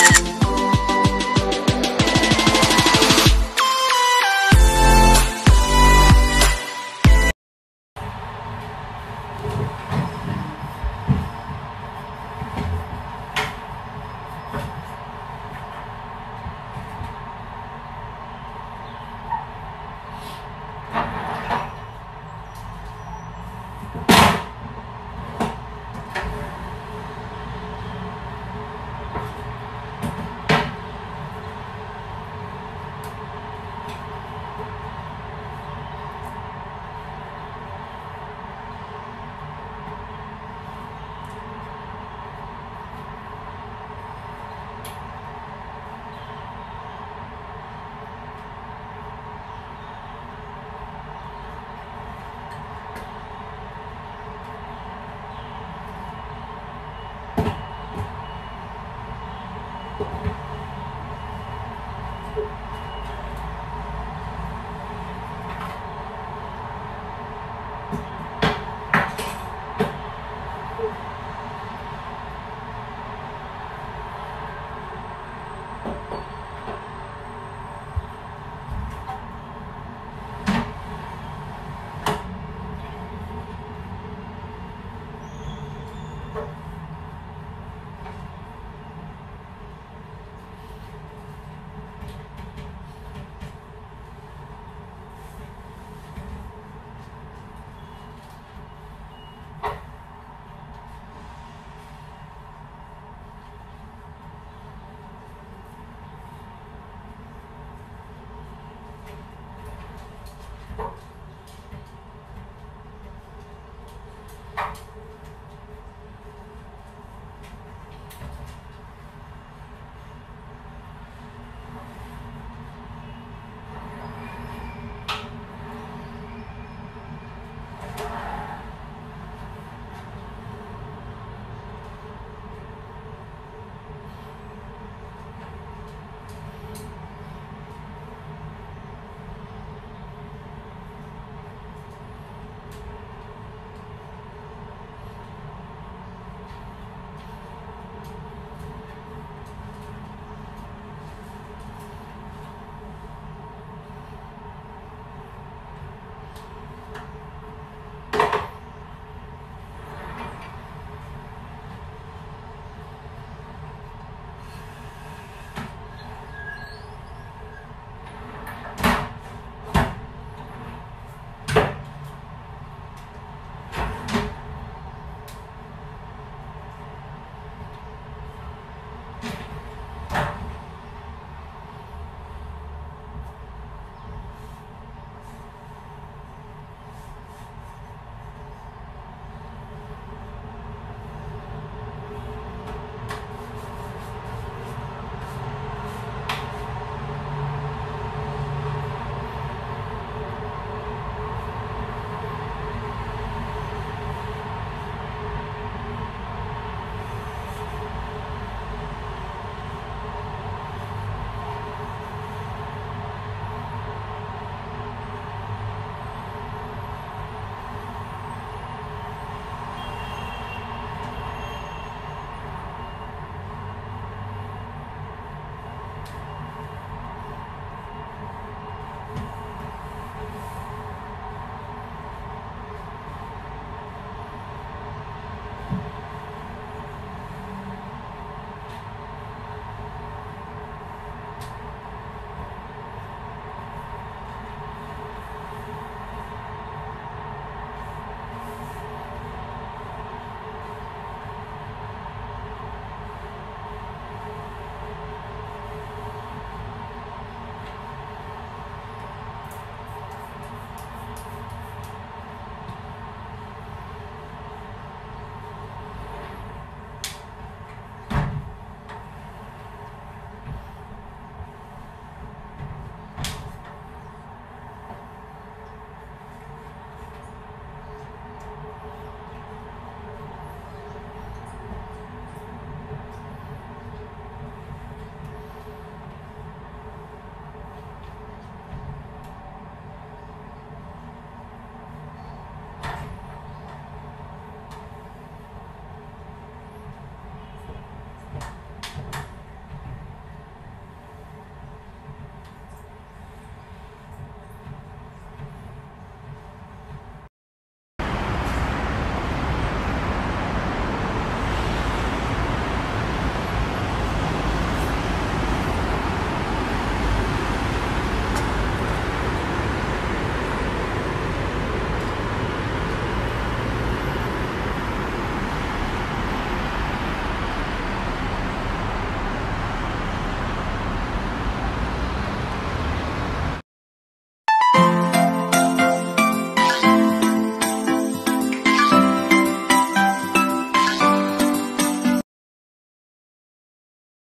you